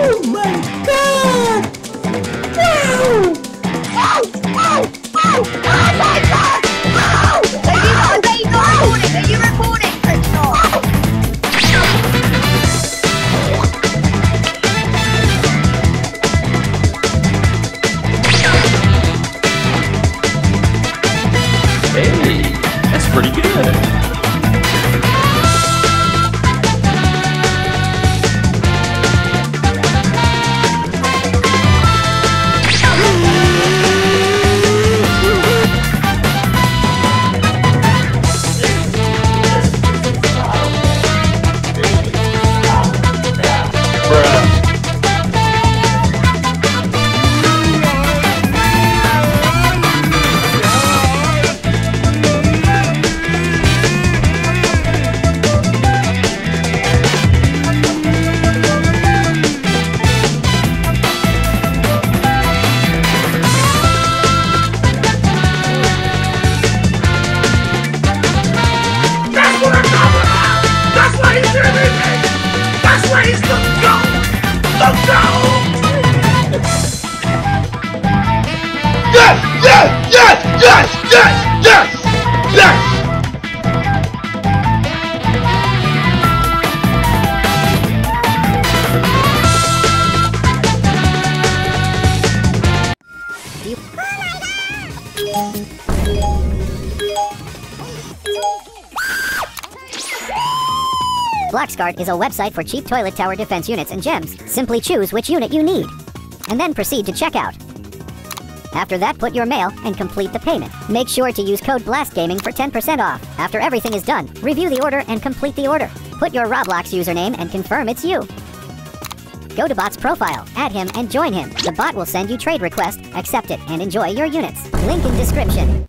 Oh my Bloxcart is a website for cheap toilet tower defense units and gems. Simply choose which unit you need, and then proceed to checkout. After that, put your mail and complete the payment. Make sure to use code BLASTGAMING for 10% off. After everything is done, review the order and complete the order. Put your Roblox username and confirm it's you. Go to Bot's profile, add him, and join him. The bot will send you trade request, accept it, and enjoy your units. Link in description.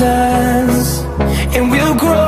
and we'll grow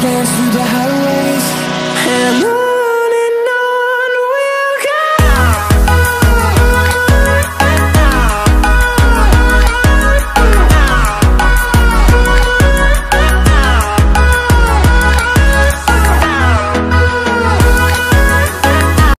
stands through the highways and on.